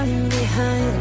falling behind